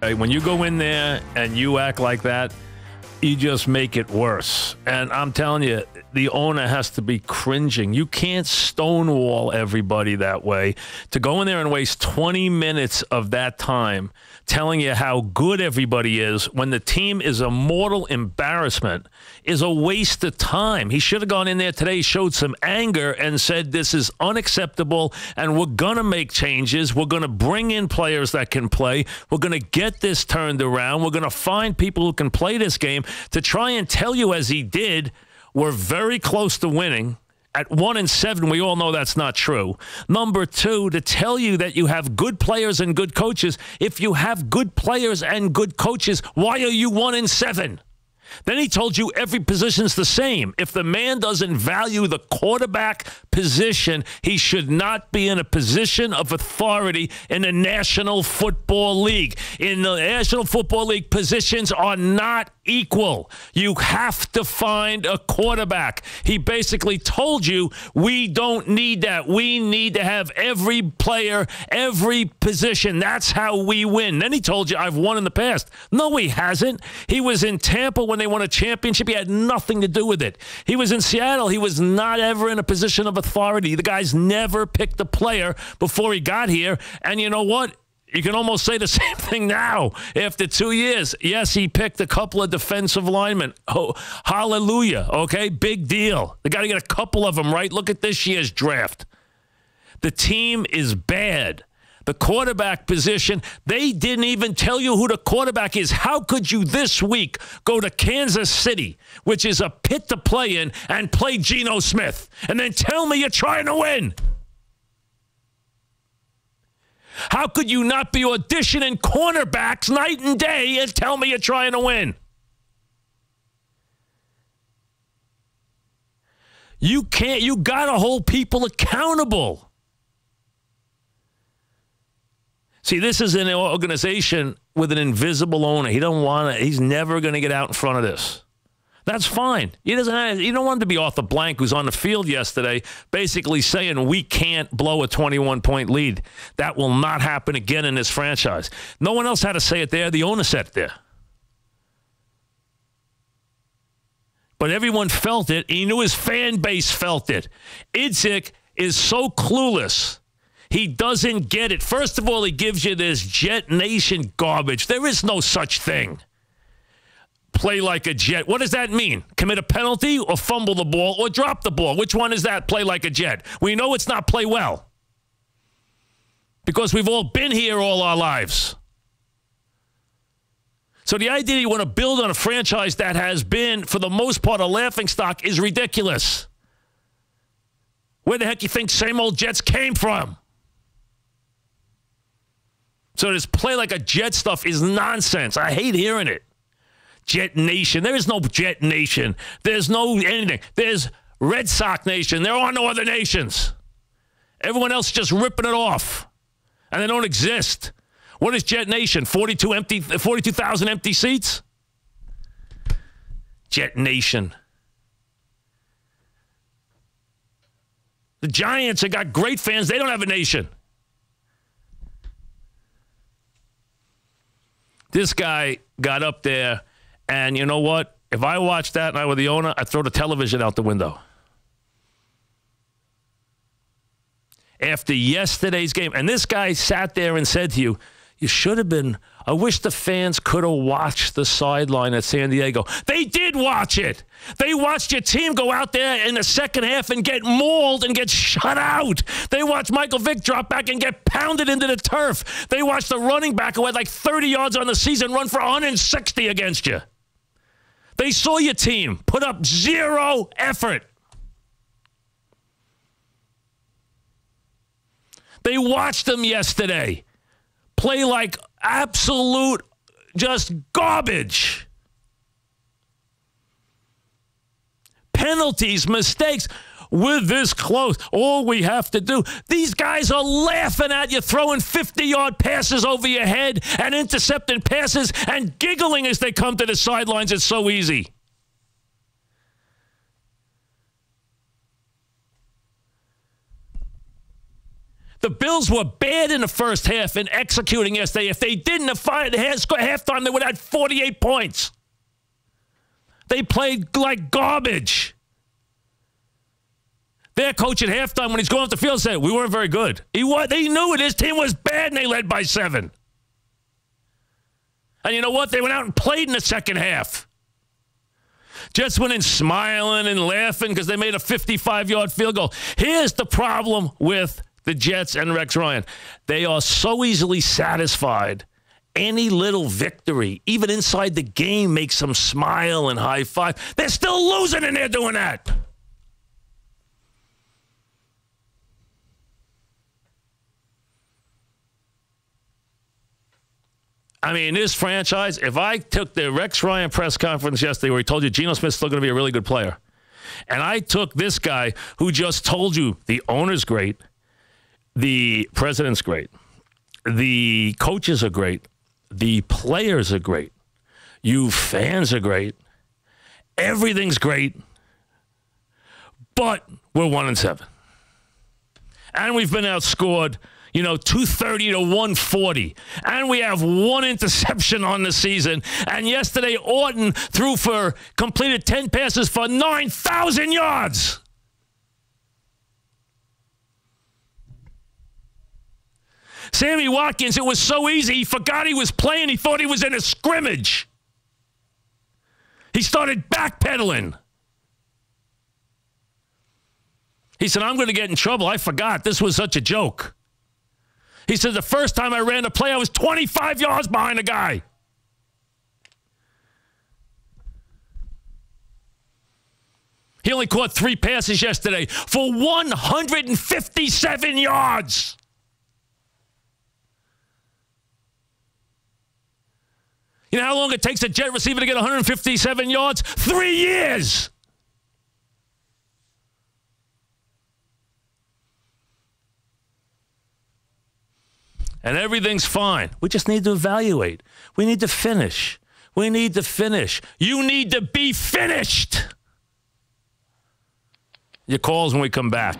When you go in there and you act like that, you just make it worse. And I'm telling you, the owner has to be cringing. You can't stonewall everybody that way. To go in there and waste 20 minutes of that time telling you how good everybody is when the team is a mortal embarrassment is a waste of time. He should have gone in there today, showed some anger, and said, This is unacceptable, and we're going to make changes. We're going to bring in players that can play. We're going to get this turned around. We're going to find people who can play this game to try and tell you, as he did, we're very close to winning. At one and seven, we all know that's not true. Number two, to tell you that you have good players and good coaches. If you have good players and good coaches, why are you one and seven? Then he told you every position's the same. If the man doesn't value the quarterback position, he should not be in a position of authority in the National Football League. In the National Football League, positions are not equal. You have to find a quarterback. He basically told you we don't need that. We need to have every player, every position. That's how we win. Then he told you I've won in the past. No, he hasn't. He was in Tampa when they won a championship. He had nothing to do with it. He was in Seattle. He was not ever in a position of authority. The guy's never picked a player before he got here. And you know what? You can almost say the same thing now after two years. Yes, he picked a couple of defensive linemen. Oh, hallelujah. Okay, big deal. They got to get a couple of them right. Look at this year's draft. The team is bad. The quarterback position, they didn't even tell you who the quarterback is. How could you this week go to Kansas City, which is a pit to play in, and play Geno Smith, and then tell me you're trying to win? How could you not be auditioning cornerbacks night and day and tell me you're trying to win? You can't, you got to hold people accountable. See, this is an organization with an invisible owner. He don't want to, he's never going to get out in front of this. That's fine. He doesn't. Have, you don't want to be Arthur Blank, who's on the field yesterday, basically saying we can't blow a 21 point lead. That will not happen again in this franchise. No one else had to say it there. The owner said it there. But everyone felt it. He knew his fan base felt it. Idzik is so clueless. He doesn't get it. First of all, he gives you this Jet Nation garbage. There is no such thing play like a jet. What does that mean? Commit a penalty or fumble the ball or drop the ball? Which one is that? Play like a jet. We know it's not play well because we've all been here all our lives. So the idea you want to build on a franchise that has been, for the most part, a laughing stock is ridiculous. Where the heck you think same old Jets came from? So this play like a jet stuff is nonsense. I hate hearing it. Jet Nation. There is no Jet Nation. There's no anything. There's Red Sox Nation. There are no other nations. Everyone else is just ripping it off. And they don't exist. What is Jet Nation? 42 empty 42,000 empty seats? Jet Nation. The Giants have got great fans. They don't have a nation. This guy got up there and you know what? If I watched that and I were the owner, I'd throw the television out the window. After yesterday's game, and this guy sat there and said to you, You should have been. I wish the fans could have watched the sideline at San Diego. They did watch it. They watched your team go out there in the second half and get mauled and get shut out. They watched Michael Vick drop back and get pounded into the turf. They watched the running back who had like 30 yards on the season run for 160 against you. They saw your team put up zero effort. They watched them yesterday play like absolute just garbage. Penalties, mistakes. We're this close. All we have to do. These guys are laughing at you, throwing 50 yard passes over your head and intercepting passes and giggling as they come to the sidelines. It's so easy. The Bills were bad in the first half in executing yesterday. If they didn't have fired the halftime, they would have had 48 points. They played like garbage. Their coach at halftime, when he's going off the field, said, We weren't very good. He was, They knew it. His team was bad, and they led by seven. And you know what? They went out and played in the second half. Jets went in smiling and laughing because they made a 55 yard field goal. Here's the problem with the Jets and Rex Ryan they are so easily satisfied. Any little victory, even inside the game, makes them smile and high five. They're still losing and they're doing that. I mean, this franchise, if I took the Rex Ryan press conference yesterday where he told you Geno Smith's still going to be a really good player, and I took this guy who just told you the owner's great, the president's great, the coaches are great, the players are great, you fans are great, everything's great, but we're one and seven. And we've been outscored you know, 230 to 140. And we have one interception on the season. And yesterday, Orton threw for completed 10 passes for 9,000 yards. Sammy Watkins, it was so easy. He forgot he was playing. He thought he was in a scrimmage. He started backpedaling. He said, I'm going to get in trouble. I forgot. This was such a joke. He said, The first time I ran the play, I was 25 yards behind a guy. He only caught three passes yesterday for 157 yards. You know how long it takes a jet receiver to get 157 yards? Three years. And everything's fine. We just need to evaluate. We need to finish. We need to finish. You need to be finished. Your calls when we come back.